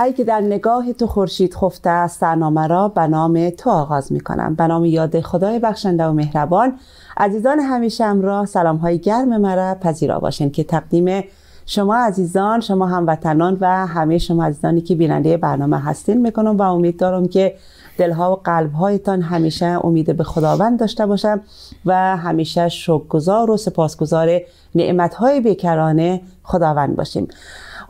هایی که در نگاه تو خورشید خفته است برنامه را به نام تو آغاز می کنم به نام یاد خدای بخشنده و مهربان عزیزان همیشه را سلام های گرم مرا پذیرا باشین که تقدیم شما عزیزان شما هموطنان و همه شما عزیزانی که بیننده برنامه هستین می‌کنم و امید دارم که دلها و قلبهایتان همیشه امید به خداوند داشته باشم و همیشه شکرگزار و سپاسگزار نعمتهای بیکرانه خداوند باشیم.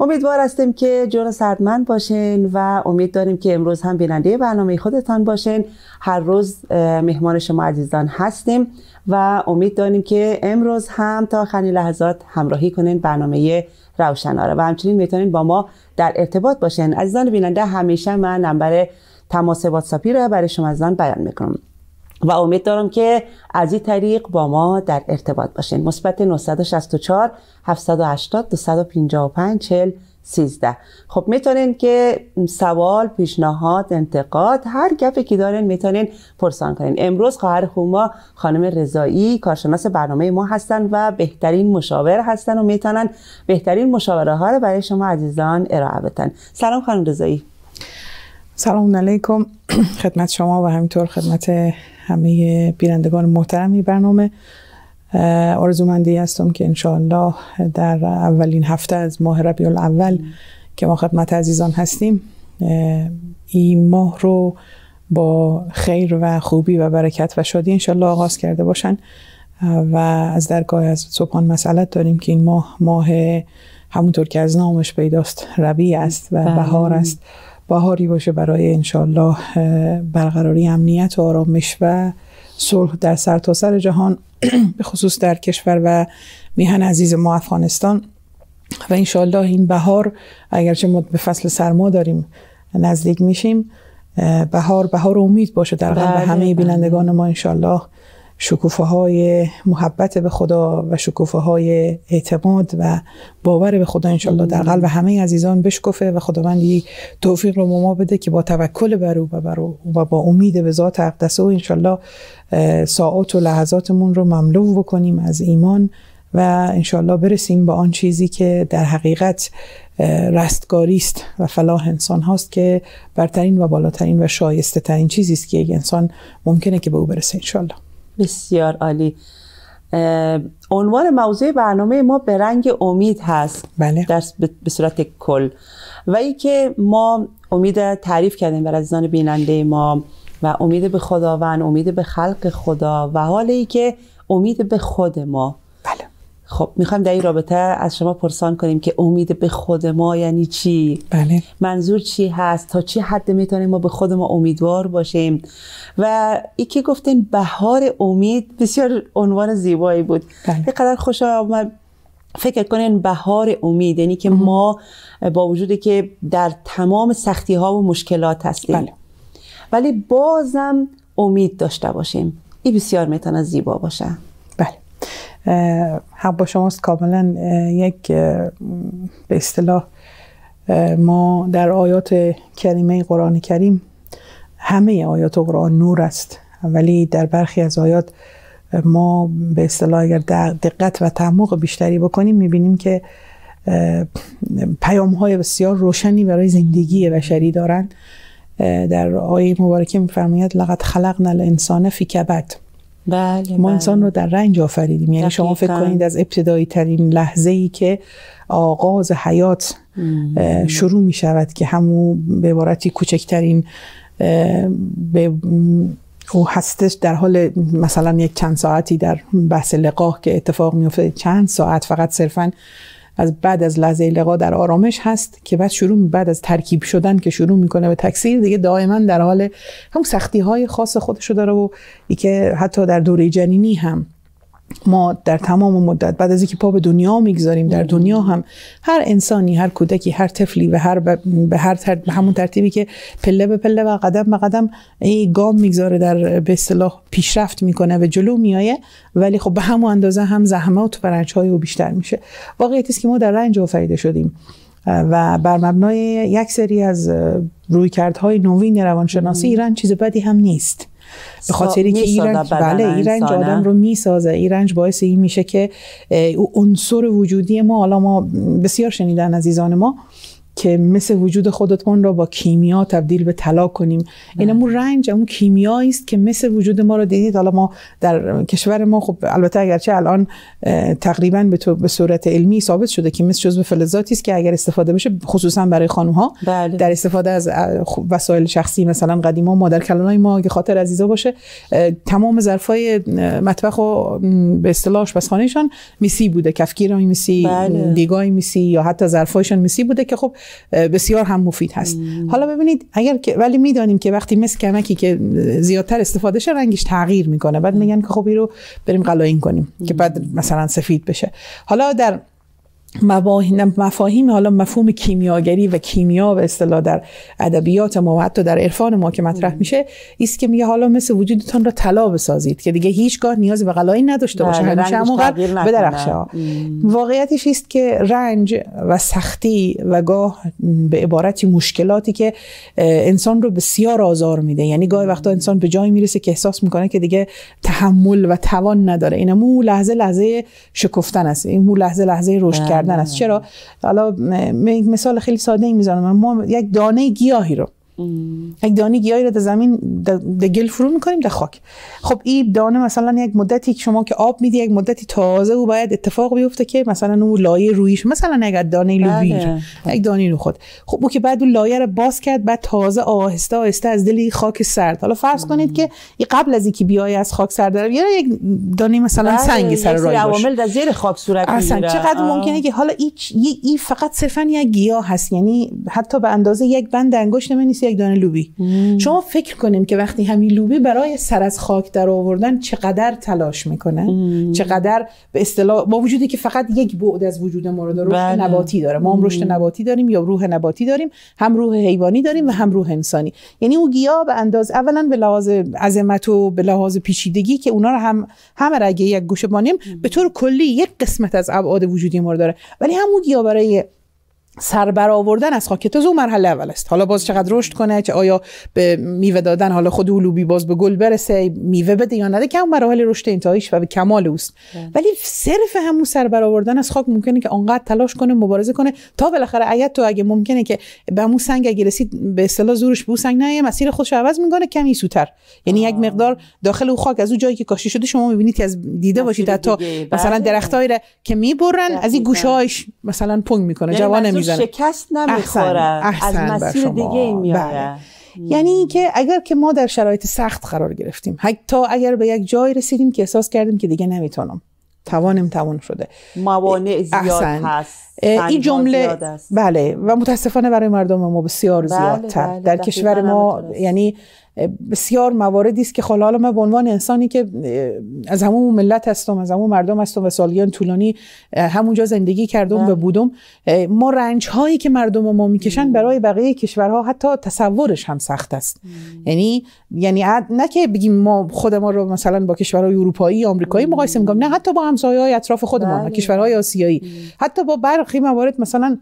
امیدوار هستیم که جور سردمند باشین و امید داریم که امروز هم بیننده برنامه خودتان باشین. هر روز مهمان شما عزیزان هستیم و امید داریم که امروز هم تا آخرین لحظات همراهی کنین برنامه روشناره و همچنین می‌تونین با ما در ارتباط باشین. عزیزان بیننده همیشه من نمبر تماس واتساپی رو برای شما عزیزان بیان می‌کنم. و امید دارم که از این طریق با ما در ارتباط باشین. مثبت 964 780 255 40 13 خب می‌تونین که سوال پیشنهاد انتقاد هر گپی که دارین می‌تونین پرسان کنین. امروز خواهر خوما خانم رضایی کارشناس برنامه ما هستن و بهترین مشاور هستن و می‌تونن بهترین مشاوره ها رو برای شما عزیزان ارائه بدن. سلام خانم رضایی. سلام علیکم. خدمت شما و همینطور خدمت همه بینندگان محترمی برنامه. آرزومندی هستم که انشاءالله در اولین هفته از ماه ربیع الاول که ما خدمت عزیزان هستیم این ماه رو با خیر و خوبی و برکت و شادی انشاءالله آغاز کرده باشن. و از درگاه از صبحان مسئلت داریم که این ماه ماه همونطور که از نامش پیداست ربیع است و بله. بهار است. بهاری باشه برای انشاءالله برقراری امنیت و آرامش و صلح در سرتاسر سر جهان به خصوص در کشور و میهن عزیز ما افغانستان و انشاءالله این بهار اگرچه ما به فصل سرما داریم نزدیک میشیم بهار بهار امید باشه در قلب بله، همه بله. بینندگان ما انشاءالله شکوفه های محبت به خدا و شکوفه های اعتماد و باور به خدا انشالله در قلب همه عزیزان بشکفه و خداوند توفیق رو ما بده که با توکل بر او و, و با امید به ذات اقدس او انشالله ساعات و لحظاتمون رو مملو بکنیم از ایمان و انشالله برسیم به آن چیزی که در حقیقت رستگاری است و فلاح انسان هاست که برترین و بالاترین و شایسته ترین چیزی است که یک انسان ممکنه که به او برسه انشالله بسیار عالی. عنوان موضوع برنامه ما به رنگ امید هست بله. در به صورت کل. و ای که ما امید تعریف کردیم بر عزیزان بیننده ما و امید به خداوند امید به خلق خدا و حال ای که امید به خود ما. بله. خب می‌خوایم در این رابطه از شما پرسان کنیم که امید به خود ما یعنی چی؟ بله. منظور چی هست؟ تا چی حد می‌تونیم ما به خود ما امیدوار باشیم؟ و ای که گفتین بهار امید بسیار عنوان زیبایی بود. بله. قدر خوش آمد. فکر کنین بهار امید یعنی که ما با وجودی که در تمام سختی ها و مشکلات هستیم. بله. ولی بازم امید داشته باشیم. این بسیار می‌تونه زیبا باشه. حق با شماست کاملا یک به اصطلاح ما در آیات کریمه قرآن کریم همه آیات قرآن نور است. ولی در برخی از آیات ما به اصطلاح اگر دقت و تعمق بیشتری بکنیم می‌بینیم که پیام های بسیار روشنی برای زندگی بشری دارند در آیه مبارکه میفرماید لقد خلقنا الانسان فی کبد. بله ما انسان رو در رنج آفریدیم. یعنی شما فکر کنید از ابتدایی ترین لحظه ای که آغاز حیات شروع می شود که همون به عبارتی کوچکترین به او هستش در حال مثلا یک چند ساعتی در بحث لقاه که اتفاق میفته چند ساعت فقط صرفا از بعد از لحظه لقا در آرامش هست که بعد شروع بعد از ترکیب شدن که شروع می‌کنه به تکثیر دیگه دائما در حال هم سختی های خاص خودشو داره و که حتی در دوره جنینی هم ما در تمام مدت بعد از اینکه پا به دنیا می‌گذاریم در دنیا هم هر انسانی هر کودکی هر طفلی و هر به هر به همون ترتیبی که پله به پله و قدم به قدم این گام می‌گذاره در به اصطلاح پیشرفت می‌کنه و جلو میایه ولی خب به همون اندازه هم زحمات و رنج او بیشتر میشه. واقعیت است که ما در رنج آفریده شدیم. و بر مبنای یک سری از رویکردهای نوین روانشناسی ایران چیز بدی هم نیست. به خاطری که ایران بله ایران آدم رو می‌سازه. ایران باعث این میشه که عنصر وجودی ما حالا ما بسیار شنیدن عزیزان ما که مثل وجود خودتون را با کیمیا تبدیل به طلا کنیم. این همون رنج همون کیمیایی است که مثل وجود ما رو دیدید. حالا ما در کشور ما خب البته اگرچه الان تقریبا به, به صورت علمی ثابت شده که مثل جزو فلزاتی است که اگر استفاده بشه خصوصا برای خانم ها بله. در استفاده از وسایل شخصی مثلا قدیما مادر کلانای ما اگه خاطر عزیزا باشه تمام ظرفای مطبخ و به اصطلاح آشپزخانهشان میسی بوده. کفگیر میسی بله. دیگای میسی یا حتی ظرفایشان میسی بوده که خب بسیار هم مفید هست. حالا ببینید اگر که ولی می‌دانیم که وقتی مس کمکی که زیادتر استفاده شه رنگش تغییر می‌کنه. بعد میگن که خب رو بریم قلاین کنیم که بعد مثلا سفید بشه. حالا در مفاهیم حالا مفهوم کیمیاگری و کیمیا به اصطلاح در ادبیات ما و حتی در عرفان ما که مطرح میشه است که میگه حالا مثل وجودتان را طلا بسازید که دیگه هیچگاه نیازی به غلایی نداشته باشه همیشه همون بدرخشه واقعیتش است که رنج و سختی و گاه به عبارتی مشکلاتی که انسان رو بسیار آزار میده. یعنی گاهی وقتا انسان به جایی می‌رسه که احساس می‌کنه که دیگه تحمل و توان نداره. اینمو لحظه لحظه شکفتن است. این لحظه لحظه رشد بله. کردن است. چرا؟ حالا مثال خیلی ساده ای می‌زنم. ما یک دانه گیاهی رو یک دانه گیاهی رو در زمین در گل فرو می‌کنیم در خاک. خب این دانه مثلا یک مدتی که شما که آب میدی یک مدتی تازه و باید اتفاق بیفته که مثلا اون لایه رویش مثلا اگر دانه لوبی بله. یک دانه رو خود. خب او که بعد اون لایه رو باز کرد بعد تازه آهسته آهسته از دل خاک سرد. حالا فرض کنید که این قبل از اینکه بیای از خاک سرد داره یا یک دانه مثلا بله، سنگ سر راه عوامل در زیر خاک صورت می‌گیره. چقدر ممکنه که حالا این فقط صرفا یک گیاه هست. یعنی حتی به اندازه یک بند انگشت من یک دانه لوبی شما فکر کنیم که وقتی همین لوبی برای سر از خاک در آوردن چقدر تلاش می‌کنه؟ چقدر به اصطلاح با وجودی که فقط یک بعد از وجود ما رو داره بله. نباتی داره. ما هم رشد نباتی داریم یا روح نباتی داریم؟ هم روح حیوانی داریم و هم روح انسانی. یعنی او گیاه به انداز اولا به لحاظ عظمت و به لحاظ پیچیدگی که اونا رو هم همه رگه یک گوشه بانیم به طور کلی یک قسمت از ابعاد وجودی ما رو داره. ولی همون گیاه برای سر برآوردن از خاک تازه مرحله اول است. حالا باز چقدر رشد کنه چه آیا به میوه دادن حالا خود اولوبی باز به گل برسه میوه بده یا نده که مراحل رشد انتهاییش و به کمال اوست. بله. ولی صرف همون سر برآوردن از خاک ممکنه که آنقدر تلاش کنه مبارزه کنه. تا بالاخره ایت تو اگه ممکنه که به همون سنگ اگه رسید به اصطلاح زورش به سنگ نه مسیر خودش عوض می‌کنه کمی سوتر. یعنی یک مقدار داخل اون خاک از اون جایی که کاشته شده شما می‌بینید که از دیده باشید حتی مثلا بله. درختایی که می‌برن از این گوشه‌هاش مثلا پنگ می‌کنه یعنی جوان می‌زنه. شکست نمی‌خورن از مسیر دیگه میاره بله. یعنی اینکه اگر که ما در شرایط سخت قرار گرفتیم حتی اگر به یک جای رسیدیم که احساس کردیم که دیگه نمی‌تونم. توانم توان شده. موانع زیاد هست. این جمله بله و متاسفانه برای مردم ما بسیار بله، زیادتر. بله، در کشور ما یعنی بسیار مواردی است که خب حالا من به عنوان انسانی که از همون ملت هستم از همون مردم هستم و سالیان طولانی همونجا زندگی کردم و بله. بودم ما رنج هایی که مردم ما می‌کشن برای بقیه کشورها حتی تصورش هم سخت است. یعنی یعنی نه که بگیم ما خود ما رو مثلا با کشورهای اروپایی آمریکایی مقایسه می‌کنیم نه حتی با همسایه های اطراف خودمان بله. کشورهای آسیایی حتی با برخی موارد مثلا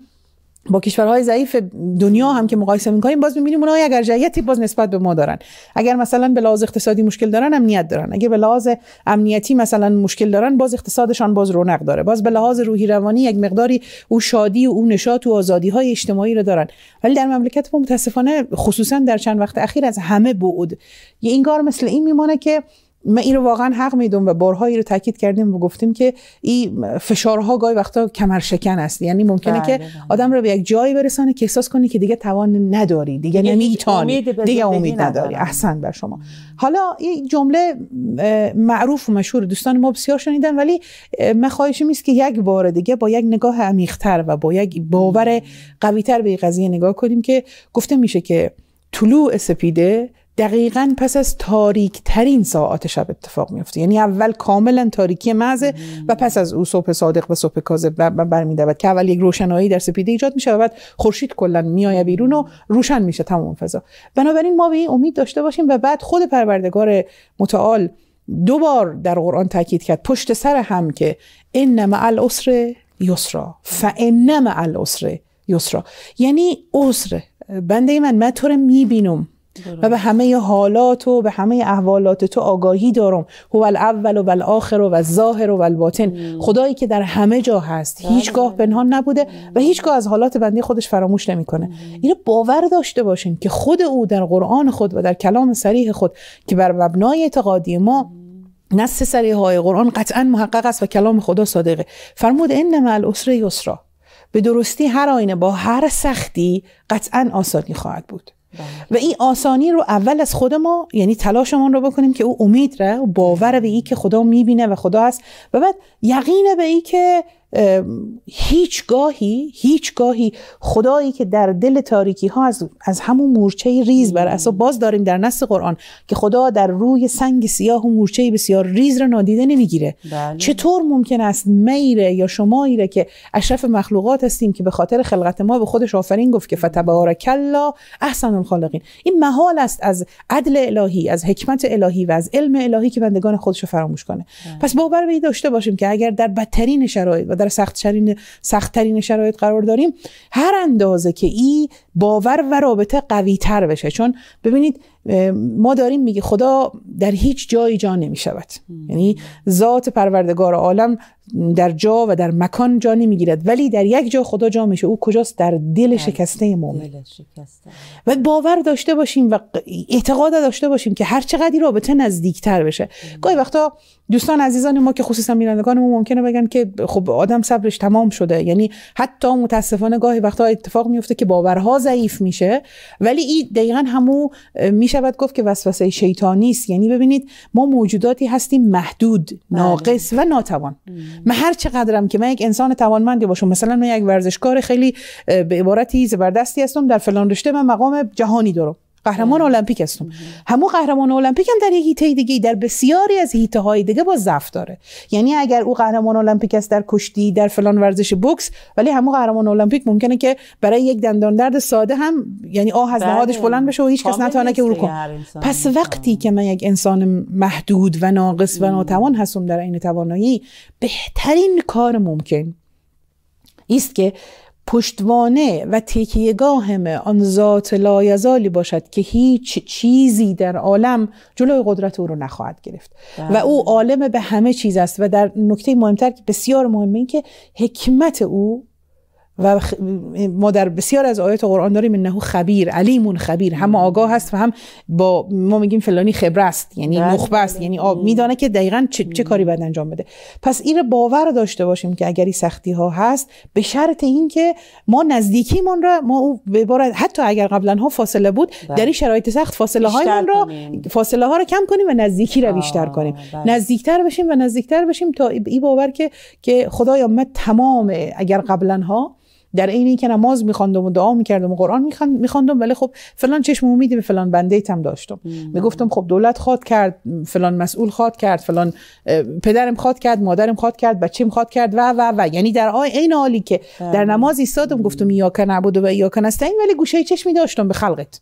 با کشورهای ضعیف دنیا هم که مقایسه می‌کنیم باز می‌بینیم اونها یک ارجحیتی باز نسبت به ما دارن. اگر مثلا به لحاظ اقتصادی مشکل دارن امنیت دارن. اگر به لحاظ امنیتی مثلا مشکل دارن باز اقتصادشان باز رونق داره. باز به لحاظ روحی روانی یک مقداری او شادی و او نشاط و آزادی های اجتماعی رو دارن. ولی در مملکت ما متاسفانه خصوصا در چند وقت اخیر از همه بعد. یه اینگار مثل این میمانه که من این رو واقعا حق میدم و بارهایی رو تاکید کردیم و گفتیم که این فشارها گاهی وقتا کمر شکن است. یعنی ممکنه که بله، بله. آدم رو به یک جایی برسانه که احساس کنی که دیگه توان نداری دیگه نمی‌تونی دیگه امید نداری. احسن بر شما. حالا این جمله معروف و مشهور دوستان ما بسیار شنیدن ولی من خواهشم است که یک بار دیگه با یک نگاه عمیق‌تر و با یک باور قویتر به این قضیه نگاه کنیم که گفته میشه که طلوع سپیده دقیقا پس از تاریک ترین ساعات شب اتفاق میفته یعنی اول کاملا تاریکی محض و پس از او صبح صادق و صبح کاذب برمیدود که اول یک روشنایی در سپیده ایجاد میشه و بعد خورشید کلا میآید بیرون و روشن میشه. تمام فضا. بنابراین ما به این امید داشته باشیم و بعد خود پروردگار متعال دو بار در قرآن تاکید کرد. پشت سر هم که ان مع العسر یسرا. فان مع العسر یسرا. یعنی عسر. بنده من من تو رو می‌بینم. و به همه حالات و به همه احوالات تو آگاهی دارم. هو الاول و الاخر و الظاهر و الباطن. خدایی که در همه جا هست. بله، هیچگاه. پنهان نبوده و هیچگاه از حالات بنده خودش فراموش نمی‌کنه. اینو باور داشته باشیم که خود او در قرآن خود و در کلام صریح خود که بر مبنای اعتقادی ما نص صریح های قرآن قطعا محقق است و کلام خدا صادقه. فرمود ان مع العسر یسرا. به درستی هر آینه با هر سختی قطعا آسانی خواهد بود. و این آسانی رو اول از خود ما یعنی تلاشمون رو بکنیم که او امید ره و باور به ای که خدا می‌بینه و خدا هست. و بعد یقین به ای که ام، هیچ گاهی هیچ گاهی خدایی که در دل تاریکی ها از, از همون مورچه ریز بر اساس باز داریم در نص قرآن که خدا در روی سنگ سیاه و مورچه بسیار ریز را نادیده نمی‌گیره. بله. چطور ممکن است میره یا شمایی که اشرف مخلوقات هستیم که به خاطر خلقت ما به خودش آفرین گفت که فتبارک الله احسن الخالقین. این محال است از عدل الهی از حکمت الهی و از علم الهی که بندگان خودش رو فراموش کنه. پس باور به داشته باشیم که اگر در بدترین شرایط و در سختترین سختترین شرایط قرار داریم هر اندازه که این باور و رابطه قوی تر بشه. چون ببینید ما داریم میگه خدا در هیچ جایی جا نمی شود یعنی ذات پروردگار عالم در جا و در مکان جا نمی‌گیرد ولی در یک جا خدا جا میشه. او کجاست؟ در دل شکسته مؤمن. و باور داشته باشیم و اعتقاد داشته باشیم که هر چقدر این رابطه نزدیکتر بشه. گاهی وقتا دوستان عزیزان ما که خصوصا میرندگان ما ممکنه بگن که خب آدم صبرش تمام شده. یعنی حتی متاسفانه گاهی وقتا اتفاق میفته که باورها ضعیف میشه ولی این دقیقا همو می‌شود گفت که وسوسه شیطانی است. یعنی ببینید ما موجوداتی هستیم محدود ناقص و ناتوان. من هر چقدرم که من یک انسان توانمندی باشم مثلا من یک ورزشکار خیلی به عبارتی زبردستی هستم در فلان رشته من مقام جهانی دارم. قهرمان المپیک هستم. همو قهرمان المپیک هم در یک هیته دیگه در بسیاری از هیته های دیگه با ضعف داره. یعنی اگر او قهرمان المپیک است در کشتی در فلان ورزش بوکس ولی همو قهرمان المپیک ممکنه که برای یک دندان درد ساده هم یعنی آه از بله. نهادش بلند بشه و هیچ کس نتونه که او کنه. پس. وقتی که من یک انسان محدود و ناقص و ناتوان هستم در این توانایی بهترین کار ممکن است که پشتوانه و تکیهگاه آن ذات لایزالی باشد که هیچ چیزی در عالم جلوی قدرت او رو نخواهد گرفت. و او عالم به همه چیز است و در نکته مهمتر که بسیار مهمه این که حکمت او و ما در بسیار از آیات قرآن داریم انه خبیر علیمون خبیر هم آگاه هست و هم با ما میگیم فلانی خبره است یعنی بله، نخبه است بله. یعنی آ- میدانه که دقیقا چه, چه کاری باید انجام بده پس این باور داشته باشیم که اگر این سختی ها هست به شرط این که ما نزدیکیمون را ما او به عبارت حتی اگر قبلا ها فاصله بود بله. در این شرایط سخت فاصله بیشتر هایمون را. فاصله ها رو کم کنیم و نزدیکی را بیشتر کنیم. نزدیکتر بشیم و نزدیکتر بشیم تا این باور که که خدایا من تمام اگر قبلا ها در این اینکه نماز میخواندم و دعا می‌کردم و قرآن میخوان- میخواندم ولی خب فلان چشم امیدی به فلان بنده ایتم داشتم. می‌گفتم خب دولت خواد کرد فلان مسئول خواد کرد فلان پدرم خواد کرد مادرم خواد کرد بچیم خواد کرد و و و. یعنی در این حالی که در نماز ایستادم گفتم ایاک نعبد و ایاک نستعین ولی گوشه چشمی داشتم به خلقت.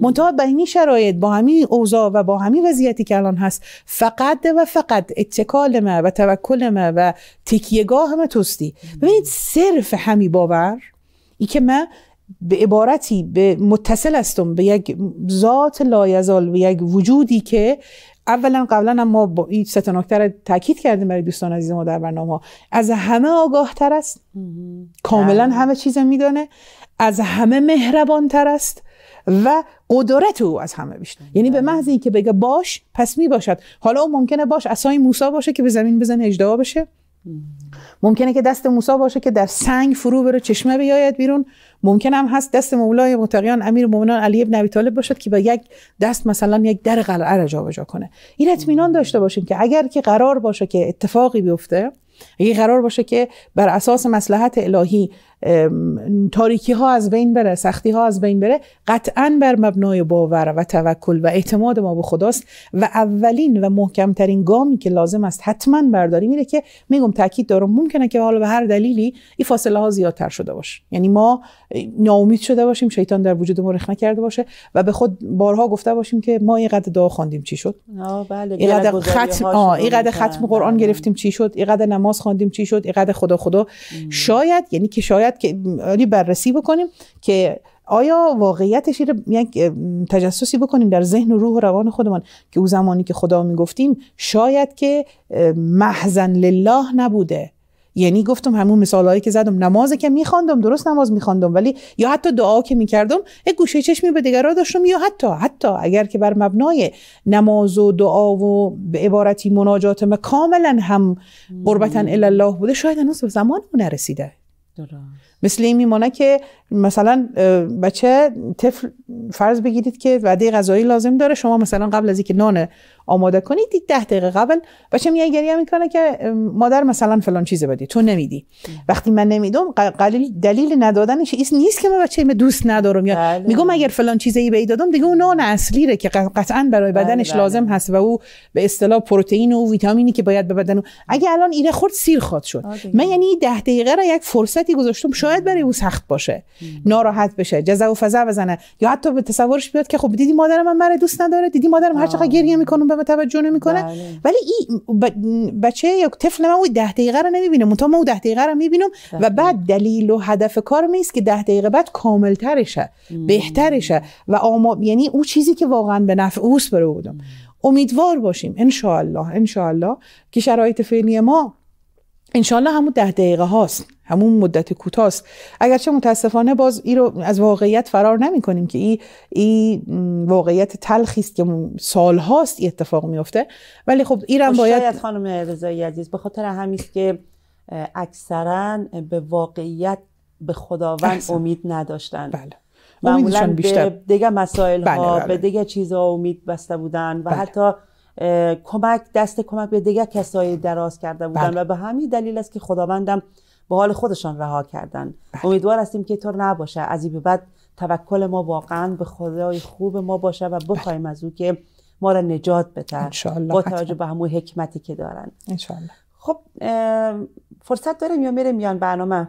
منتها به این شرایط با همین اوضاع و با همین وضعیتی که الان هست فقط و فقط اتکال ما و توکل ما و تکیهگاه ما توستی. ببینید صرف همی باور ای که من به عبارتی به متصل هستم به یک ذات لایزال و یک وجودی که اولا قبلا هم ما با این سه نکته رو تاکید کردیم برای دوستان عزیز ما در برنامه. از همه آگاه تر است کاملا همه چیز میدانه. از همه مهربان تر است و قدرت او از همه بیشتر. یعنی به محض که بگه باش پس می باشد حالا او ممکنه باش اسای موسی باشه که به زمین بزنه اجدها بشه. ممکنه که دست موسی باشه که در سنگ فرو بره چشمه بیاید بیرون. ممکن هم هست دست مولای متقیان امیر مومنان علی ابن ابی طالب باشد که با یک دست مثلا یک در قلعه را جابجا کنه. این اطمینان داشته باشیم که اگر که قرار باشه که اتفاقی بیفته اگه قرار باشه که بر اساس مصلحت الهی تاریکی ها از بین بره سختی ها از بین بره قطعا بر مبنای باور و توکل و اعتماد ما به خداست و اولین و محکمترین گامی که لازم است حتما برداری میره که میگم تاکید دارم ممکنه که حالا به هر دلیلی این فاصله ها زیادتر شده باشه. یعنی ما ناامید شده باشیم شیطان در وجود ما رخ نکرده باشه و به خود بارها گفته باشیم که ما اینقدر دعا خواندیم چی شد. بله اینقدر ختم آه اینقدر ختم قرآن گرفتیم چی شد اینقدر نماز خواندیم چی شد اینقدر خدا خدا. شاید یعنی که شاید که بررسی بکنیم که آیا واقعیتش یک تجسسی بکنیم در ذهن و روح و روان خودمان که او زمانی که خدا می‌گفتیم شاید که محزن لله نبوده. یعنی گفتم همون مثالهایی که زدم نمازه که میخواندم درست نماز میخواندم ولی یا حتی دعا که می‌کردم یک گوشه چشمی به دیگران داشتم یا حتی حتی اگر که بر مبنای نماز و دعا و به عبارتی مناجات ما کاملا هم قربتا الله بوده شاید هنوز به زمان نرسیده. درست. مثل این میمانه که مثلا بچه طفل فرض بگیرید که وعده غذایی لازم داره. شما مثلا قبل از اینکه نان آماده کنید ده دقیقه قبل بچه میگه گریه می‌کنه که مادر مثلا فلان چیز بدی تو نمیدی. وقتی من نمیدم قلیل دلیل ندادنش این نیست که من بچه دوست ندارم یا بله. میگم اگر فلان چیزی به دادم دیگه اون نان اصلی ره که قطعا برای بله، بدنش بله. لازم هست و او به اصطلاح پروتئین و ویتامینی که باید به بدن اگه الان ایره خورد سیر خواد شد. من یعنی ده دقیقه را یک فرصتی گذاشتم شاید برای او سخت باشه. ناراحت بشه جزع و فضا بزنه. یا حتی به تصورش بیاد که خب دیدی مادرم من من دوست نداره دیدی مادرم هر چقدر گریه می‌کنه به من توجه نمی‌کنه. بله. ولی این بچه یا طفل من اون 10 دقیقه رو نمی‌بینه. منتها ما اون 10 دقیقه رو می‌بینم و بله. بعد دلیل و هدف کار میست که 10 دقیقه بعد کاملترشه بهترشه و آما یعنی اون چیزی که واقعا به نفع اوست بره بودم. امیدوار باشیم ان الله که شرایط فعلی ما انشالله همون ده دقیقه هاست همون مدت کوتاست اگرچه متاسفانه باز ای رو از واقعیت فرار نمی کنیم که این ای واقعیت تلخی است که سال هاست ای اتفاق میفته ولی خب ایران خب باید شاید خانم رضایی عزیز به خاطر همین که اکثرا به واقعیت به خداوند امید نداشتن بله. معمولا بیشتر... به دیگه مسائل ها بله، بله. به دیگه چیزها امید بسته بودن و بله. حتی کمک دست کمک به دیگر کسایی دراز کرده بودن بله. و به همین دلیل است که خداوندم به حال خودشان رها کردن بله. امیدوار هستیم که طور نباشه از این به بعد توکل ما واقعا به خدای خوب ما باشه و بخوایم بله. از او که ما را نجات بده با توجه به همون حکمتی که دارن انشالله. خب فرصت داریم یا میریم میان برنامه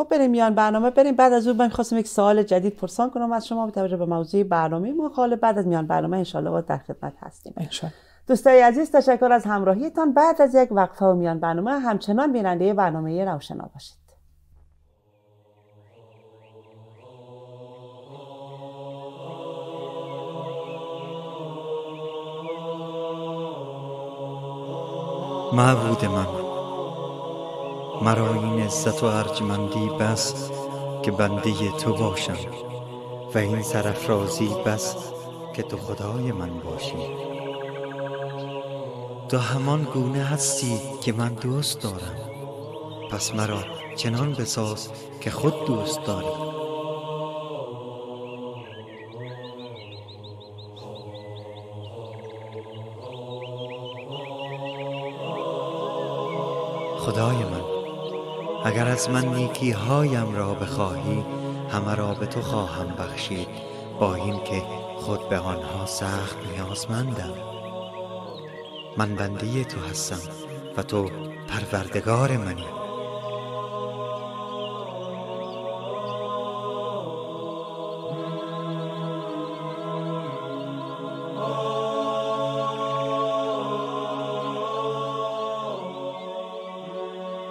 خب بریم میان برنامه بریم بعد از اون من خواستم یک سوال جدید پرسان کنم از شما به توجه به موضوع برنامه مقاله بعد از میان برنامه انشالله با در خدمت هستیم. انشالله دوستای عزیز تشکر از همراهیتان. بعد از یک وقفه و میان برنامه همچنان بیننده برنامه روشنا باشید. معبود من. مرا این عزت و ارجمندی بس که بنده تو باشم و این سرفرازی بس که تو خدای من باشی. تو همان گونه هستی که من دوست دارم. پس مرا چنان بساز که خود دوست دارم خدای من. اگر از من نیکی هایم را بخواهی همه را به تو خواهم بخشید با که خود به آنها سخت نیازمندم. من بنده تو هستم و تو پروردگار منی.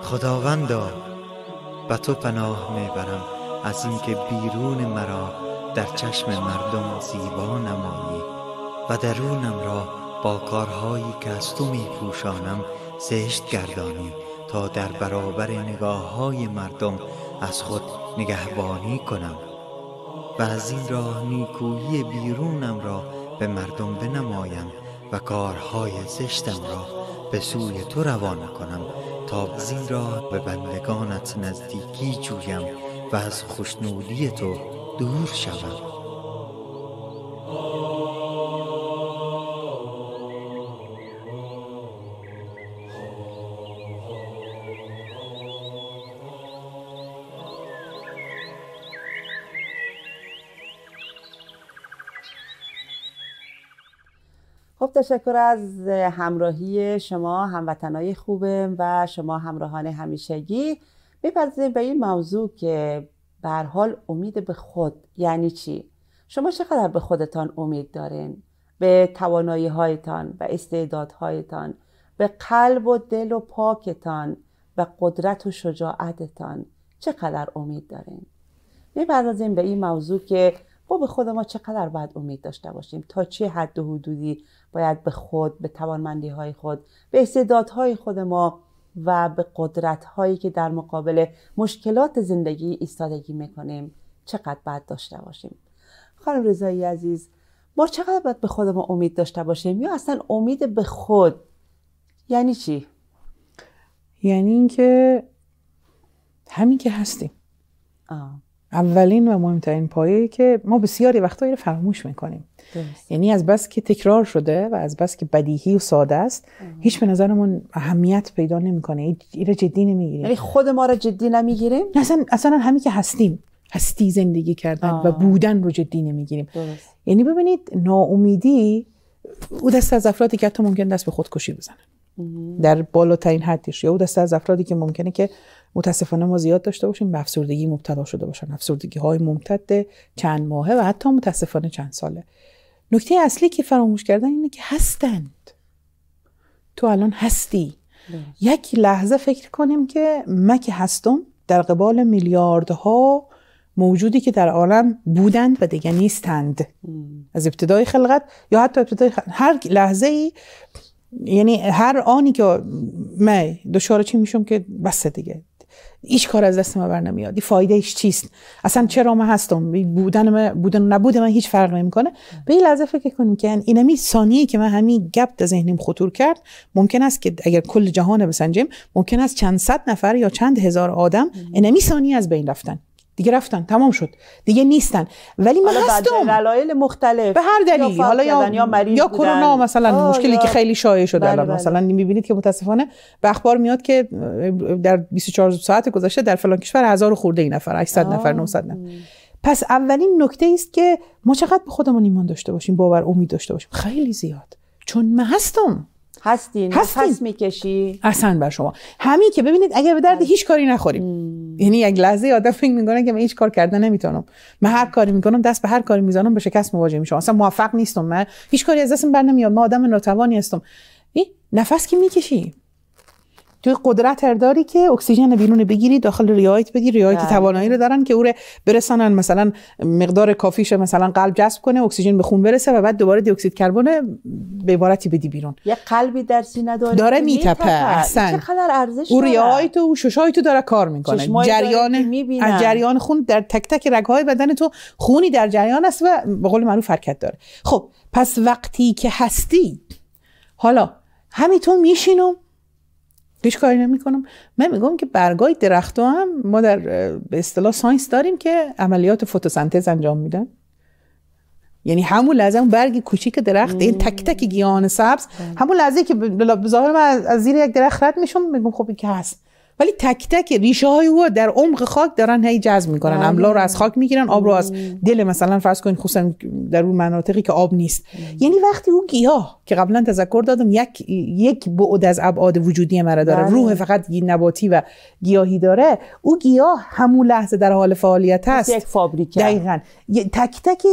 خداوندا به تو پناه می‌برم. از اینکه بیرون مرا در چشم مردم زیبا نمایی و درونم را با کارهایی که از تو میپوشانم زشت گردانی تا در برابر نگاه های مردم از خود نگهبانی کنم و از این راه نیکویی بیرونم را به مردم بنمایم و کارهای زشتم را به سوی تو روانه کنم. تا زین را به بندگانت نزدیکی جویم و از خوشنودی تو دور شوم. تشکر از همراهی شما هموطنهای خوبه و شما همراهان همیشگی. میپذیریم به این موضوع که به حال امید به خود یعنی چی؟ شما چقدر به خودتان امید دارین؟ به توانایی هایتان و استعدادهایتان به قلب و دل و پاکتان و قدرت و شجاعتتان چقدر امید دارین؟ می‌پردازیم به این موضوع که ما به خود ما چقدر باید امید داشته باشیم؟ تا چه حد و حدودی باید به خود به توانمندی های خود به استعدادهای خود ما و به قدرت هایی که در مقابل مشکلات زندگی ایستادگی می‌کنیم چقدر باید داشته باشیم؟ خانم رضایی عزیز ما چقدر باید به خود ما امید داشته باشیم؟ یا اصلا امید به خود یعنی چی؟ یعنی اینکه همین که هستیم. آه. اولین و مهمترین پایه که ما بسیاری وقتا رو فراموش می‌کنیم. یعنی از بس که تکرار شده و از بس که بدیهی و ساده است هیچ به نظرمون اهمیت پیدا نمی‌کنه. این رو جدی نمی‌گیریم. یعنی خود ما رو جدی نمی‌گیریم؟ اصلا اصلا همین که هستیم. هستی زندگی کردن و بودن رو جدی نمی‌گیریم. یعنی ببینید ناامیدی او دست از افرادی که حتی ممکن دست به خودکشی بزنن در بالاترین حدش یا او دست از افرادی که ممکنه که متاسفانه ما زیاد داشته باشیم به افسردگی مبتلا شده باشن. افسردگی های ممتد چند ماهه و حتی متاسفانه چند ساله. نکته اصلی که فراموش کردن اینه که هستند. تو الان هستی. یک لحظه فکر کنیم که من که هستم در قبال میلیاردها موجودی که در عالم بودند و دیگه نیستند. از ابتدای خلقت یا حتی ابتدای خلقت. هر لحظه ای یعنی هر آنی که من دچار چی میشم که بس دیگه. هیچ کار از دست ما بر نمیاد. این فایده ایش چیست؟ اصلا چرا من هستم؟ بودن من بودن نبود من هیچ فرق نمی‌کنه. به این لحظه فکر کنیم که اینمی ثانیه که من همین گپ در ذهنیم خطور کرد ممکن است که اگر کل جهان بسنجیم ممکن است چند صد نفر یا چند هزار آدم اینمی ثانیه از بین رفتن. دیگه رفتن تمام شد. دیگه نیستن. ولی من هستم. دلایل مختلف. به هر دلیل. حالا یا یا, یا کرونا مثلا مشکلی که خیلی شایع شده بله الان. بله. مثلا می‌بینید که متاسفانه به اخبار میاد که در 24 ساعت گذشته در فلان کشور هزار خورده این نفر 800 نفر 900 نفر. پس اولین نکته است که ما چقدر به خودمون ایمان داشته باشیم باور امید داشته باشیم. خیلی زیاد. چون من هستم. هستین هستین. نفس می‌کشی. احسن بر شما. همین که ببینید اگر به درد هیچ کاری نخوریم. یعنی یک لحظه آدم فکر می‌کنه که من هیچ کار کردن نمی‌تونم. من هر کاری می‌کنم دست به هر کاری می‌زنم به شکست مواجه میشم. اصلا موفق نیستم. من هیچ کاری از دستم بر نمیاد. من آدم ناتوانی هستم. این نفس که می‌کشی. توی قدرت داری که اکسیژن بیرون بگیری داخل ریه‌هایت بدی ریه‌هایت بله. توانایی رو دارن که او رو برسانن مثلا مقدار کافیش مثلا قلب جذب کنه اکسیژن به خون برسه و بعد دوباره دی اکسید کربن به عبارتی بدی بیرون یه قلبی در سینه داره که میتپه،. احسن. چقدر ارزش او داره. ریه‌هایت و ششای تو داره کار می‌کنه داره جریان. از جریان خون در تک تک رگهای بدن تو خونی در جریان است و به قول معروف حرکت داره خب پس وقتی که هستی حالا همینطور میشینم هیچ کاری نمی‌کنم. من میگم که برگای درخت هم ما در به اصطلاح ساینس داریم که عملیات فتوسنتز انجام میدن. یعنی همون لحظه اون برگ کوچیک درخت این تک تک گیاهان سبز همون لحظه که ظاهر من از- از زیر یک درخت رد میشم میگم خب این که هست. ولی تک تک ریشه های او در عمق خاک دارن هی جذب می‌کنن. بله. املا رو از خاک می‌گیرن آب رو از دل مثلا فرض کنید خصوصا در اون مناطقی که آب نیست. یعنی وقتی اون گیاه که قبلا تذکر دادم یک یک بعد از ابعاد وجودی مرا داره. بله. روح فقط نباتی و گیاهی داره. او گیاه همون لحظه در حال فعالیت هست یک فابریکه. دقیقا. تک تک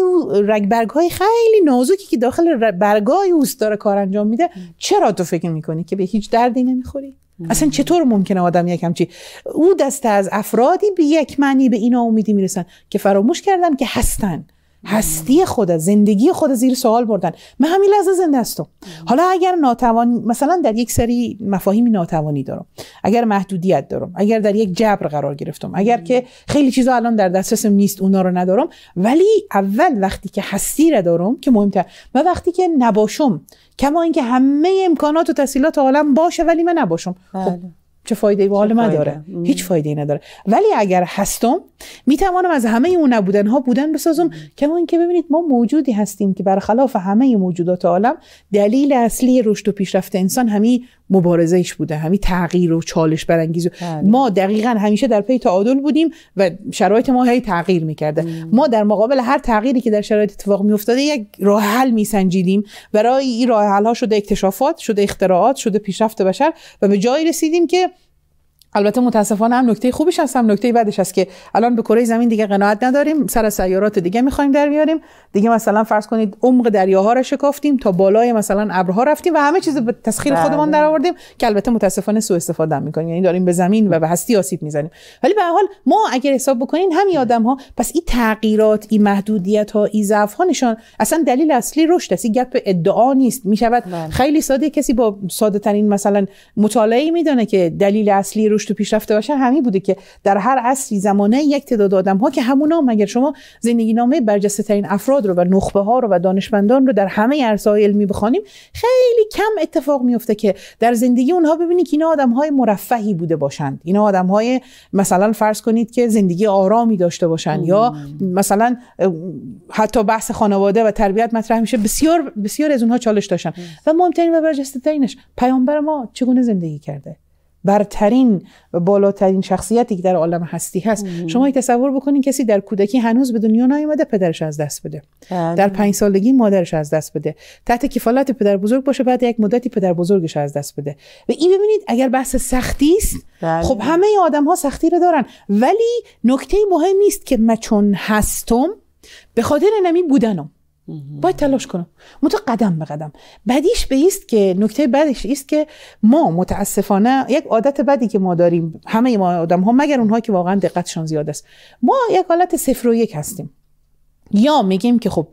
رگ برگ های خیلی نازکی که داخل برگ های اوست داره کار انجام میده. چرا تو فکر می‌کنی که به هیچ دردی نمی‌خوری؟ اصلا چطور ممکنه آدم یک همچی او دسته از افرادی به یک معنی به این امیدی می‌رسن که فراموش کردن که هستن. هستی خود زندگی خود زیر سوال بردن. من همین لحظه زنده هستم. حالا اگر ناتوان مثلا در یک سری مفاهیمی ناتوانی دارم. اگر محدودیت دارم. اگر در یک جبر قرار گرفتم. اگر که خیلی چیزا الان در دسترسم نیست اونا رو ندارم. ولی اول وقتی که هستی رو دارم که مهمتر و وقتی که نباشم کما اینکه همه امکانات و تسهیلات عالم باشه ولی من نباشم. خب بله. چه فایده ای؟ به حال من؟ داره. ام. هیچ فایده ای نداره. ولی اگر هستم می‌توانم از همه اون نبودن ها بودن بسازم. کما اینکه ببینید ما موجودی هستیم که برخلاف همه موجودات عالم دلیل اصلی رشد و پیشرفت انسان همین مبارزهش بوده. همین تغییر و چالش برانگیز بله. ما دقیقا همیشه در پی تعادل بودیم و شرایط ما هی تغییر می‌کرده. ما در مقابل هر تغییری که در شرایط اتفاق میافتاده یک راه حل میسنجیدیم. برای این راه حل ها شده اکتشافات شده اختراعات شده پیشرفت بشر و به جایی رسیدیم که البته متاسفانه هم نکته خوبش هست هم نکته بعدش هست که الان به کره زمین دیگه قناعت نداریم سر سیارات دیگه می‌خوایم در بیاریم دیگه مثلا فرض کنید عمق دریاها رو شکافتیم تا بالای مثلا ابرها رفتیم و همه چیز به تسخیر بله. خودمان در آوردیم که البته متاسفانه سوء استفاده می‌کنیم یعنی داریم به زمین و به هستی آسیب می‌زنیم ولی به حال ما اگر حساب بکنین همین آدم ها پس این تغییرات این محدودیت ها این ضعف ها نشان اصلا دلیل اصلی رشد است این گپ ادعا نیست می‌شود بله. خیلی ساده کسی با ساده ترین مثلا مطالعه میدانه که دلیل اصلی رشد و پیشرفت بشر همین بوده که در هر عصری زمانه یک تعداد آدم ها که همونا مگر شما زندگی نامه برجسته ترین افراد رو و نخبه ها رو و دانشمندان رو در همه عرصه علمی بخوانیم خیلی کم اتفاق میفته که در زندگی اونها ببینید که اینا آدم های مرفهی بوده باشند. اینا آدم های مثلا فرض کنید که زندگی آرامی داشته باشند یا مثلا حتی بحث خانواده و تربیت مطرح میشه بسیار بسیار از اونها چالش داشتن. و مهمترین و برجسته ترینش پیامبر ما چگونه زندگی کرده؟ برترین و بالاترین شخصیتی که در عالم هستی هست. شما یک تصور بکنین کسی در کودکی هنوز به دنیا نیومده پدرش از دست بده. بله. در پنج سالگی مادرش از دست بده. تحت کفالت پدر بزرگ باشه بعد یک مدتی پدر بزرگش از دست بده. و این ببینید اگر بحث سختی است بله. خب همه آدم ها سختی رو دارن. ولی نکته مهم است که من چون هستم به خاطر نمی بودنم. باید تلاش کنم. متو قدم به قدم. بدیش به است که نکته بعدش است که ما متاسفانه یک عادت بدی که ما داریم همه ما آدم ها مگر اونها که واقعا دقتشان زیاد است. ما یک حالت صفر و یک هستیم. یا میگیم که خب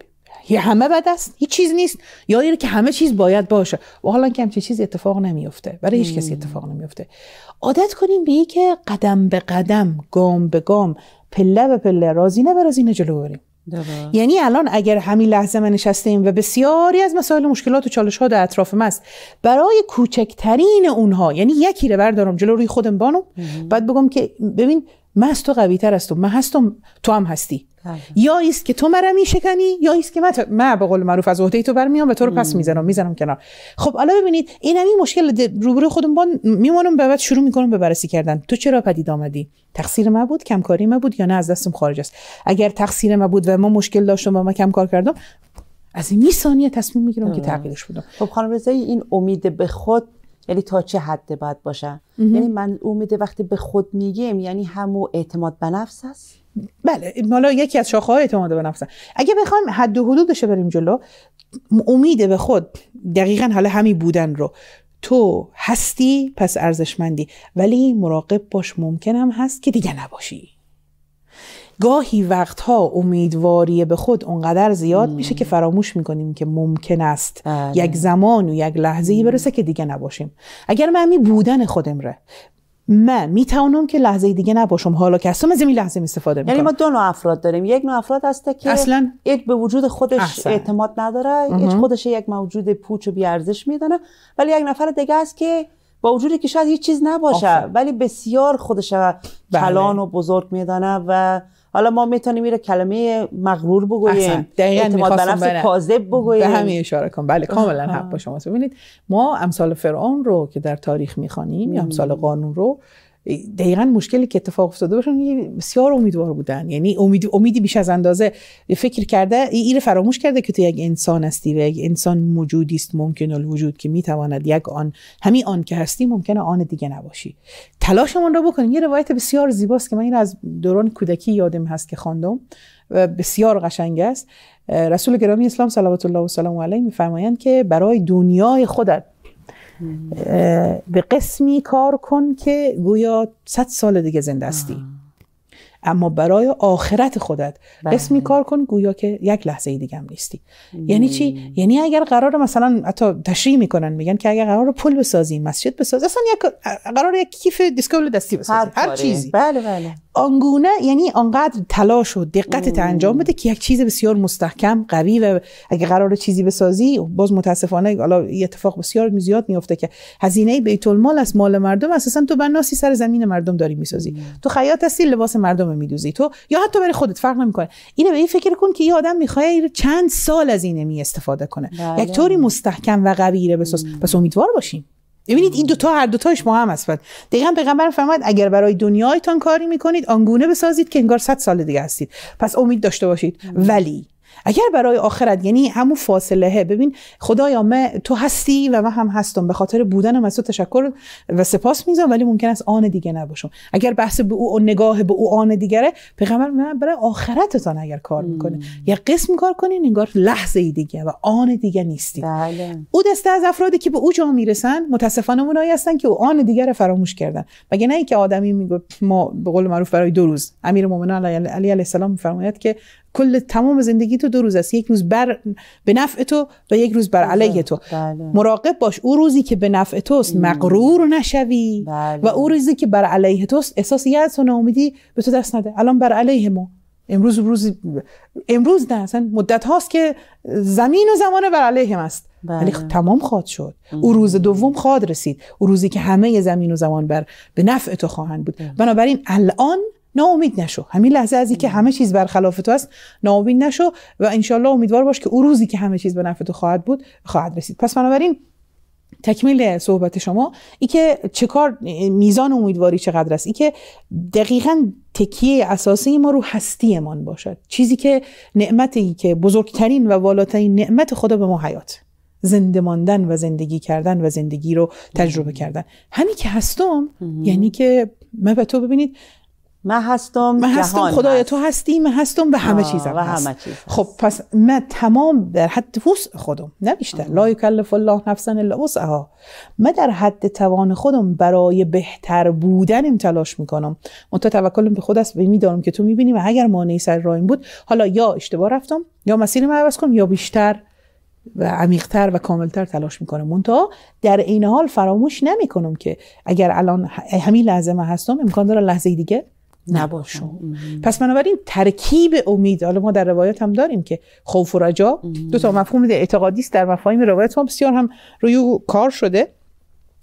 یه همه بد است هیچ چیز نیست. یا اینه که همه چیز باید باشه. و حالا که همچین چیز اتفاق نمیفته برای هیچ کسی اتفاق نمیفته عادت کنیم به که قدم به قدم گام به گام پله به پله رازینه به رازینه جلو بریم. درست. یعنی الان اگر همین لحظه ما نشستیم و بسیاری از مسائل و مشکلات و چالش ها در اطراف ما است برای کوچکترین اونها یعنی یکی رو بردارم جلو روی خودم بانم بعد بگم که ببین من از تو قوی تر هستم من هستم تو هم هستی. بله. یا ایست که تو مرا میشکنی یا ایست که من, تو- من به قول معروف از عهده تو برمیام و تو رو پس می‌زنم می‌زنم کنار. خب حالا ببینید این همین مشکل روبروی خودم با میمونم به بعد شروع می‌کنم به بررسی کردن. تو چرا پدید آمدی؟ تقصیر من بود؟ کمکاری من بود یا نه؟ از دستم خارج است. اگر تقصیر من بود و ما مشکل داشتم و من کم کار کردم از این ثانیه تصمیم می‌گیرم که تغییرش بدم. خب خانم رضایی این امید به خود یعنی تا چه حد باید باشه؟ یعنی من امید وقتی به خود میگیم یعنی همو اعتماد به نفس است؟ بله حالا یکی از شاخه های اعتماد به نفسه اگه بخوایم حد و حدودش رو بریم جلو امید به خود دقیقا حالا همین بودن رو. تو هستی پس ارزشمندی. ولی مراقب باش ممکن هم هست که دیگه نباشی. گاهی وقتها امیدواری به خود اونقدر زیاد میشه که فراموش می‌کنیم که ممکن است بله. یک زمان و یک لحظه ای برسه که دیگه نباشیم اگر من می بودن خودم ره من می‌توانم که لحظه دیگه نباشم حالا که هستم از این لحظه می استفاده یعنی می‌کنم ما دو نوع افراد داریم یک نوع افراد هسته که اصلاً. یک به وجود خودش احسن. اعتماد نداره هیچ خودش یک موجود پوچ و بیارزش می‌دونه ولی یک نفر دیگه است که با وجودی که شاید هیچ چیز نباشه آفرین. ولی بسیار خودش بله. کلان و بزرگ میدانه و حالا ما می‌تونیم میره کلمه مغرور بگوییم اعتماد به نفس بله. کاذب بگوییم به همین اشاره کنم بله کاملا. حق با شماست ببینید ما امثال فرعون رو که در تاریخ می‌خوانیم یا امثال قانون رو دقیقا مشکلی که اتفاق افتاده باشن یه بسیار امیدوار بودن. یعنی امید امیدی بیش از اندازه فکر کرده این فراموش کرده که تو یک انسان هستی و یک انسان موجودی است ممکن الوجود که می‌تواند یک آن همین آن که هستی ممکنه آن دیگه نباشی. تلاشمون رو بکنیم. یه روایت بسیار زیباست که من این از دوران کودکی یادم هست که خواندم و بسیار قشنگ است. رسول گرامی اسلام صلوات الله و سلام علیه میفرمایند که برای دنیای خودت به قسمی کار کن که گویا صد سال دیگه زنده هستی اما برای آخرت خودت بله. قسمی کار کن گویا که یک لحظه دیگه هم نیستی. یعنی چی؟ یعنی اگر قرار مثلا حتی تشریح می‌کنن میگن که اگر قرار پل بسازیم مسجد بسازیم اصلا یک قرار یک کیف دیسکو دستی بسازیم هر, کاری. چیزی. بله بله. آنگونه یعنی آنقدر تلاش و دقتت انجام بده که یک چیز بسیار مستحکم قوی و اگه قرار چیزی بسازی باز متاسفانه حالا اتفاق بسیار زیاد میفته که هزینه بیت المال از مال مردم اساسا تو بناسی سر زمین مردم داری می‌سازی. تو خیاط هستی لباس مردم میدوزی. تو یا حتی برای خودت فرق نمی‌کنه. اینو به این فکر کن که یه آدم می‌خواد چند سال از این می استفاده کنه. بله. یک طوری مستحکم و قوی رو بساز پس امیدوار باشیم ببینید این دوتا هر دوتاش ما هم است دقیقا پیغمبر فرمود اگر برای دنیایتان کاری می‌کنید آنگونه بسازید که انگار صد سال دیگه هستید. پس امید داشته باشید. ولی اگر برای آخرت یعنی همون فاصله ببین خدایا من تو هستی و من هم هستم به خاطر بودنم از تو تشکر و سپاس می‌ذارم ولی ممکن است آن دیگه نباشم. اگر بحث به او نگاه به او آن دیگره پیغمبر من برای آخرتتان اگر کار می‌کنه. یا قسم کار کنین انگار لحظه ای دیگه و آن دیگه نیستی. بله. او دسته از افرادی که به او جا می‌رسن متاسفانه اونایی هستن که او آن دیگر فراموش کردن. مگه نه اینکه آدمی میگه ما به قول معروف برای دو روز امیر علی علیه السلام میفرماید که کل تمام زندگی تو دو روز است. یک روز بر به نفع تو و یک روز بر علیه تو. بله. مراقب باش. او روزی که به نفع توست مغرور نشوی. بله. و او روزی که بر علیه توست احساس یأس و ناامیدی به تو دست نده. الان بر علیه ما. امروز روز امروز نه اصلا مدت هاست که زمین و زمان بر علیهم است بله. ولی تمام خواد شد. او روز دوم خواد رسید. او روزی که همه زمین و زمان بر به نفع تو خواهند بود. بنابراین الان ناامید نشو. همین لحظه ازی که همه چیز برخلاف تو است ناامید نشو و انشالله امیدوار باش که او روزی که همه چیز به نفع تو خواهد بود خواهد رسید. پس بنابراین تکمیل صحبت شما ای که چه کار میزان امیدواری چقدر است؟ ای که دقیقا تکیه اساسی ما رو هستیمان باشد. چیزی که نعمتی که بزرگترین و والاترین نعمت خدا به ما حیات. زنده ماندن و زندگی کردن و زندگی رو تجربه کردن. همین که هستم یعنی که من به تو ببینید من هستم من هستم خدای هست. تو هستی من هستم و همه چیزم و هست. همه چیز هست. خب پس من تمام در حد وسع خودم نه بیشتر لا یکلف الله نفسا الا وسعها من در حد توان خودم برای بهتر بودن تلاش می‌کنم منتها توکلم به خود است و می‌دانم که تو می‌بینی و اگر مانعی سر راه این بود حالا یا اشتباه رفتم یا مسیر من عوض کنم یا بیشتر و عمیقتر و کاملتر تلاش می‌کنم منتها در این حال فراموش نمی‌کنم که اگر الان همین لحظه من هستم امکان داره لحظه دیگه نباشم پس بنابراین ترکیب امید حالا ما در روایات هم داریم که خوف و رجا دو تا مفهوم اعتقادی است در مفاهیم روایت ما بسیار هم روی او کار شده.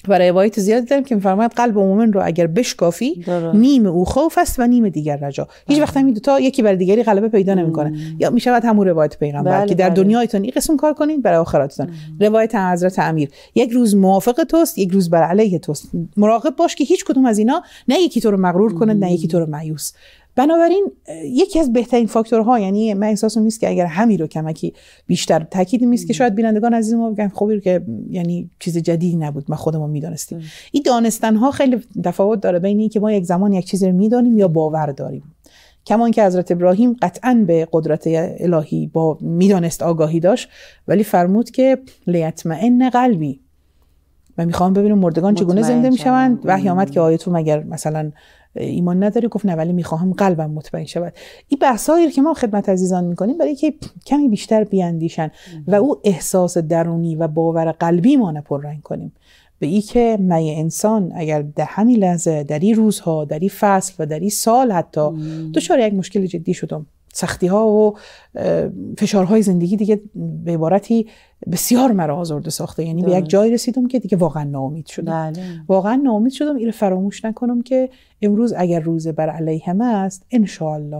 و روایت زیادی داریم که میفرماید قلب مؤمن رو اگر بشکافی درست. نیم او خوف است و نیم دیگر رجا. هیچ وقت همین دو تا یکی بر دیگری غلبه پیدا نمی‌کنه. یا می‌شود همون روایت پیغمبر بله، که در بله. دنیایتون این قسم کار کنید برای آخرتتون روایت حضرت امیر. یک روز موافق توست یک روز بر علیه توست. مراقب باش که هیچ کدوم از اینا نه یکی تو رو مغرور کنه نه یکی تو رو مایوس. بنابراین یکی از بهترین فاکتورها یعنی من احساسم نیست که اگر همین رو کمکی بیشتر تاکید نیست که شاید بینندگان عزیز ما بگن خب این رو که یعنی چیز جدیدی نبود ما خودمون می‌دانستیم. این دانستن ها خیلی تفاوت داره بین اینکه ما یک زمان یک چیزی رو می‌دانیم یا باور داریم. کمان که حضرت ابراهیم قطعا به قدرت الهی با می‌دانست آگاهی داشت ولی فرمود که لیطمئن قلبی. و می‌خوام ببینم مردگان چگونه زنده. می‌شوند. وحی آمد که آیتون مگر مثلا ایمان نداری؟ گفت نه ولی می‌خواهم قلبم مطمئن شود. این بحثایی که ما خدمت عزیزان می‌کنیم برای که کمی بیشتر بیاندیشن و او احساس درونی و باور قلبی ما پررنگ کنیم. به ای که می انسان اگر در همین لحظه در این روزها در این فصل و در این سال حتی دچار یک مشکل جدی شدم سختی ها و فشارهای زندگی دیگه به عبارتی بسیار مرا آزرده ساخته. یعنی به یک. جایی رسیدم که دیگه واقعا ناامید شدم. بله. واقعا ناامید شدم. این رو فراموش نکنم که امروز اگر روز بر علیهم است ان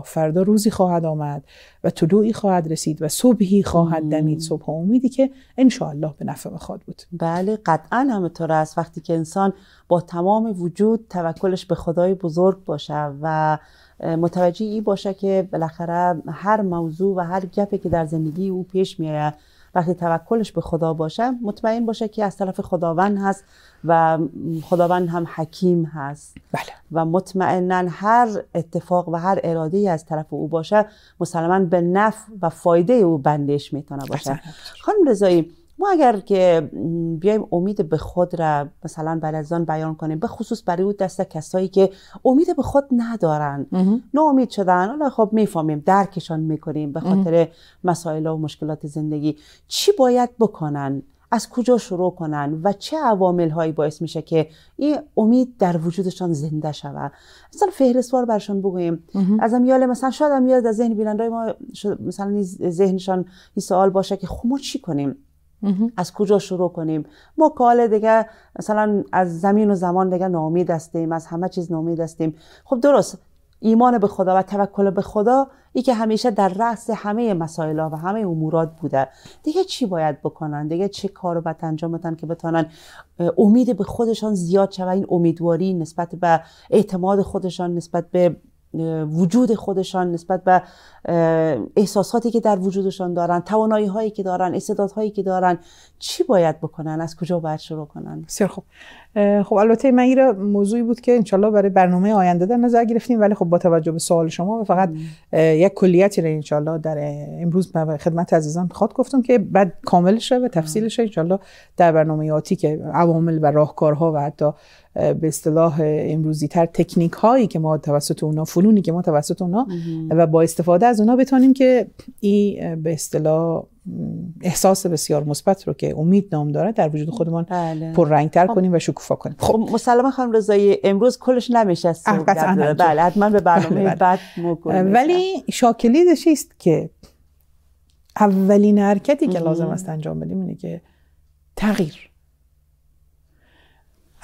فردا روزی خواهد آمد و طلوعی خواهد رسید و صبحی خواهد دمید. صبح امیدی که ان به نفع خواهد بود. بله قطعا همینطور است. وقتی که انسان با تمام وجود توکلش به خدای بزرگ باشه و متوجه ای باشه که بالاخره هر موضوع و هر گپی که در زندگی او پیش میآید وقتی توکلش به خدا باشه مطمئن باشه که از طرف خداوند هست و خداوند هم حکیم هست. بله. و مطمئنا هر اتفاق و هر اراده ای از طرف او باشه مسلما به نفع و فایده او بندش می‌تونه باشه. خانم رضایی ما اگر که بیایم امید به خود را مثلا بعد از آن بیان کنیم به خصوص برای او دست کسایی که امید به خود ندارن. ناامید شدن حالا خب می‌فهمیم درکشان می‌کنیم به خاطر مسائل و مشکلات زندگی. چی باید بکنن؟ از کجا شروع کنن؟ و چه عوامل هایی باعث میشه که این امید در وجودشان زنده شود؟ مثلا فهرستوار برشان بگوییم. از امیال مثلا شاید امیال در ذهن بیننده ما مثلا ذهنشان این سوال باشه که خب ما چی کنیم. از کجا شروع کنیم؟ ما کال دیگه مثلا از زمین و زمان دیگه ناامید هستیم از همه چیز ناامید هستیم. خب درست ایمان به خدا و توکل به خدا ای که همیشه در رأس همه مسائل و همه امورات بوده. دیگه چی باید بکنن؟ دیگه چه کار رو باید انجام بدن که بتونن امید به خودشان زیاد شود؟ این امیدواری نسبت به اعتماد خودشان نسبت به وجود خودشان نسبت به احساساتی که در وجودشان دارن توانایی هایی که دارن استعدادهایی که دارن چی باید بکنن؟ از کجا باید شروع کنن؟ بسیار خوب. خب البته من این موضوعی بود که انشالله برای برنامه آینده در نظر گرفتیم ولی خب با توجه به سوال شما و فقط یک کلیتی رو انشالله در امروز خدمت عزیزان خواد گفتم که بعد کاملش و تفصیلش انشالله در برنامه آتی که عوامل و راهکارها و حتی به اصطلاح امروزی تر تکنیک هایی که ما توسط اونا فنونی که ما توسط اونا و با استفاده از اونا بتونیم که این به اصطلاح احساس بسیار مثبت رو که امید نام داره در وجود خودمان بله. تر خب. کنیم و شکوفا کنیم. خب. مسلما خانم رضایی امروز کلش نمیشه بله حتما به برنامه بله، بله. بعد ولی شاکلیدش است که اولین حرکتی که لازم است انجام بدیم اینه که تغییر.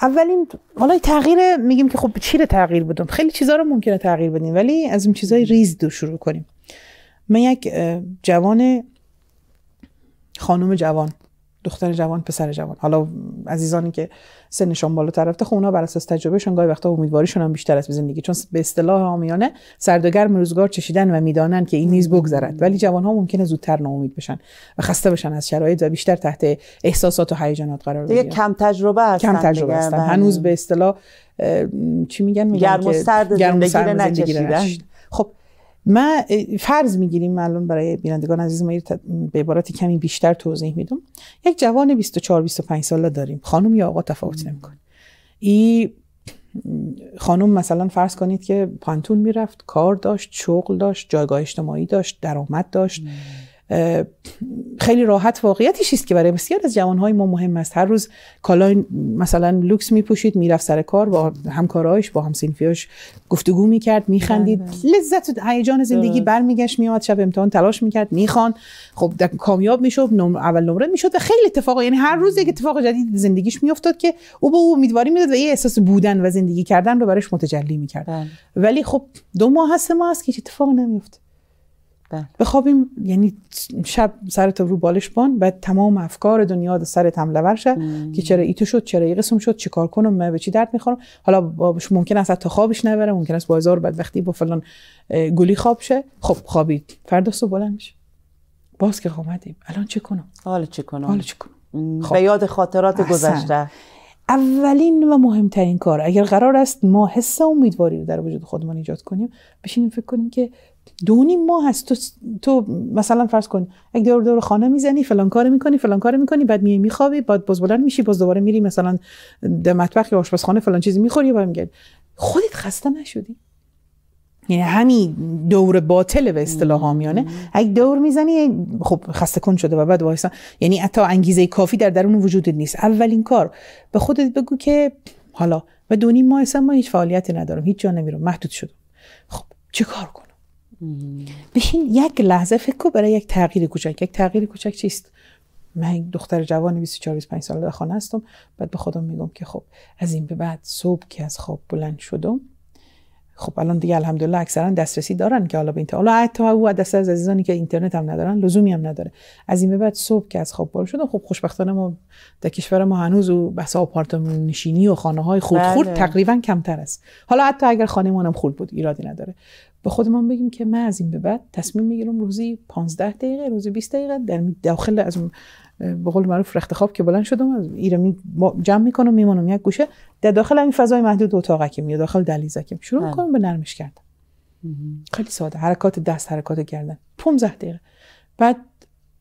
اولین حالا تغییر میگیم که خب چی تغییر بدم؟ خیلی چیزا رو ممکنه تغییر بدیم ولی از این چیزای ریز دو شروع کنیم. من یک جوان خانم جوان دختر جوان پسر جوان. حالا عزیزانی که سنشان بالاتر رفته خب اونا بر اساس تجربهشون گاهی وقتا امیدواریشون هم بیشتر است به زندگی. چون به اصطلاح عامیانه سردگرم روزگار چشیدن و می‌دانن که این نیز بگذرد. ولی جوان ها ممکنه زودتر ناامید بشن و خسته بشن از شرایط و بیشتر تحت احساسات و هیجانات قرار بگیرن. کم تجربه هستن کم تجربه هستن. بله. هنوز به اصطلاح چی میگن؟ میگن گرم و سرد زندگی, خب ما فرض می‌گیریم الان برای بینندگان عزیز ما به عبارت کمی بیشتر توضیح میدم. یک جوان 24 25 ساله داریم. خانم یا آقا تفاوت نمی‌کنه. این خانم مثلا فرض کنید که پانتون می‌رفت کار داشت شغل داشت جایگاه اجتماعی داشت درآمد داشت. خیلی راحت واقعیتش است که برای بسیار از جوانهای ما مهم است هر روز کالای مثلا لوکس میپوشید می‌رفت سر کار با همکارایش با همسینفیاش گفتگو می‌کرد میخندید بله،. لذت و هیجان زندگی برمیگشت میاد شب امتحان تلاش می‌کرد می‌خوان خب کامیاب می‌شد اول نمره می‌شد و خیلی اتفاق یعنی هر روز یک اتفاق جدید زندگیش میافتاد که او به او امیدواری می‌داد و یه احساس بودن و زندگی کردن رو براش متجلی می‌کرد بله. ولی خب دو ماه هست ما هست که اتفاق نمیفته بله. بخوابیم یعنی شب سرت رو بالش بان بعد تمام افکار دنیا در سرت حمله شه که چرا ایتو شد چرا ای قسم شد چیکار کنم من به چی درد می‌خورم؟ حالا ممکن است تا خوابش نبره ممکن است با هزار وقتی با فلان گلی خواب شه. خب خوابید. فردا صبح بلند میشه. باز که خوابیدیم. الان چه کنم؟ حالا چه کنم؟ حالا چه کنم؟ خب. به یاد خاطرات گذشته. اولین و مهمترین کار اگر قرار است ما حس امیدواری رو در وجود خودمان ایجاد کنیم بشینیم فکر کنیم که دو ماه هست. تو, تو مثلا فرض کن یک دور دور خانه می‌زنی فلان کار می‌کنی فلان کار می‌کنی بعد میای میخوابی بعد باز بلند میشی باز دوباره میری مثلا در مطبخ یا آشپزخانه فلان چیزی می‌خوری و میگه خودت خسته نشدی. یعنی همین دور باطل به اصطلاح هامیانه اگه دور می‌زنی خب خسته کن شده و بعد وایسا. یعنی حتی انگیزه کافی در درون وجودت نیست. اولین کار. به خودت بگو که حالا و دو نیم ماه ما هیچ فعالیتی ندارم. هیچ جا نمیرم. محدود شدم. خب چه کار کنم؟ بشین یک لحظه فکر برای یک تغییر کوچک. یک تغییر کوچک چیست؟ من دختر جوان 24 25 ساله در خانه هستم. بعد به خودم میگم که خب از این به بعد صبح که از خواب بلند شدم خب الان دیگه الحمدلله اکثرا دسترسی دارن که حالا به اینترنت حالا حتی او دست از عزیزانی که اینترنت هم ندارن لزومی هم نداره. از این به بعد صبح که از خواب بلند شدم خب خوشبختانه ما در کشور ما هنوز و بس آپارتمان نشینی و خانه های خود خورد بله. تقریبا کمتر است. حالا حتی اگر خانه هم خورد بود ایرادی نداره. به خودمان بگیم که من از این به بعد تصمیم می‌گیرم روزی 15 دقیقه روزی 20 دقیقه در داخل از به قول معروف رخت خواب که بلند شدم از ایره جمع می‌کنم میمونم یک گوشه. در داخل این فضای محدود اتاقکم یا داخل دلیزکم شروع بله. می‌کنم به نرمش کردن. خیلی ساده. حرکات دست حرکات کردن 15 دقیقه. بعد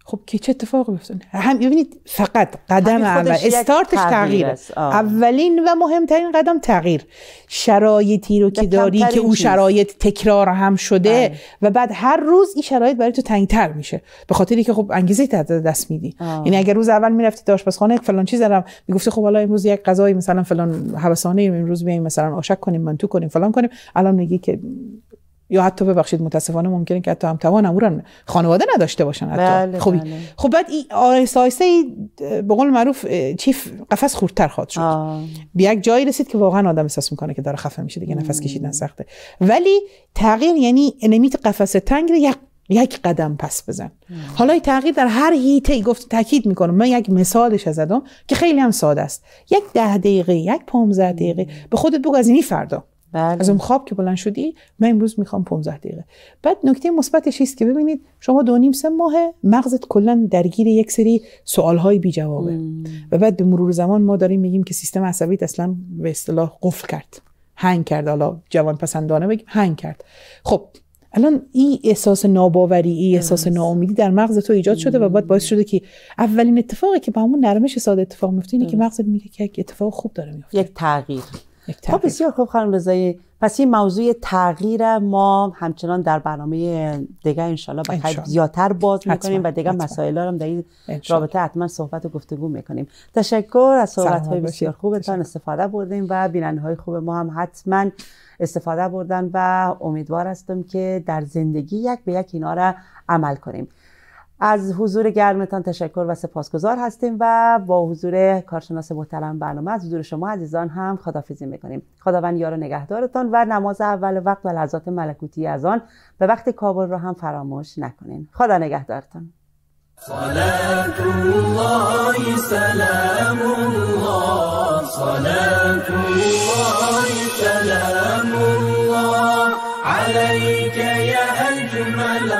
خب که چه اتفاقی بیفته هم ببینید فقط قدم اول استارتش تغییر اولین و مهمترین قدم تغییر. شرایطی رو که داری که اون شرایط تکرار هم شده آه. بله. و بعد هر روز این شرایط برای تو تنگتر میشه. به خاطری که خب انگیزه دست میدی. یعنی اگر روز اول می‌رفتی تا آشپزخانه فلان چیز دارم. می‌گفتی خب حالا امروز یک غذای مثلا فلان حواسانه امروز بیایم مثلا آشک کنیم منتو کنیم فلان کنیم. الان میگی که یا حتی ببخشید متاسفانه ممکنه که حتی هم توان امورن خانواده نداشته باشن حتی. بله خوبی بله. خب بعد آهسته آهسته به قول معروف چیف قفس خورتر خواهد شد. به یک جایی رسید که واقعا آدم احساس می‌کنه که داره خفه میشه دیگه نفس کشیدن سخته. ولی تغییر یعنی نمیت قفس تنگ یک یک قدم پس بزن. حالا این تغییر در هر هیته ای گفت تاکید می‌کنم من یک مثالش زدم که خیلی هم ساده است. یک ده دقیقه یک 15 دقیقه به خودت بگو از این فردا. بله. از اون خواب که بلند شدی من امروز می‌خوام 15 دقیقه. بعد نکته مثبتش است که ببینید شما دو نیم سه ماه مغزت کلا درگیر یک سری سوالهای بی جوابه و بعد به مرور زمان ما داریم میگیم که سیستم عصبیت اصلا به اصطلاح قفل کرد. هنگ کرد. حالا جوان پسندانه بگیم هنگ کرد. خب الان این احساس ناباوری این احساس ناامیدی در مغز تو ایجاد شده و بعد باعث شده که اولین اتفاقی که با همون نرمش ساده اتفاق میفته اینه که مغزت میگه که یک اتفاق خوب داره میفته. یک تغییر. خب بسیار خوب خانم رضایی. پس این موضوع تغییر ما همچنان در برنامه دیگه انشالله بخیر زیادتر باز می‌کنیم و دیگه مسائل هم در این رابطه حتما صحبت و گفتگو می‌کنیم. تشکر از صحبت های بسیار خوبتان. استفاده بردیم و بیننده های خوب ما هم حتما استفاده بردن و امیدوار هستم که در زندگی یک به یک اینا را عمل کنیم. از حضور گرمتان تشکر و سپاسگزار هستیم و با حضور کارشناس محترم برنامه از حضور شما عزیزان هم خدافزی می‌کنیم. خداوند یار نگهدارتان و نماز اول وقت و لحظات ملکوتی از آن به وقت کابل را هم فراموش نکنین. خدا نگهدارتان. صلاة الله سلام الله صلاة الله سلام الله عليك يا أجمل